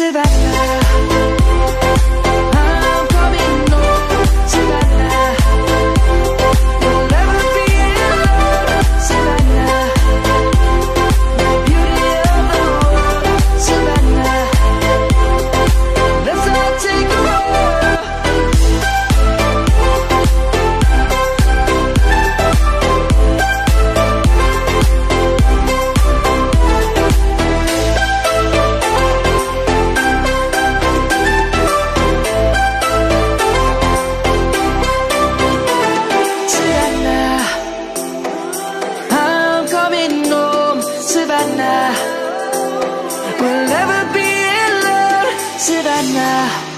Savannah. Savannah. We'll never be alone, Savannah.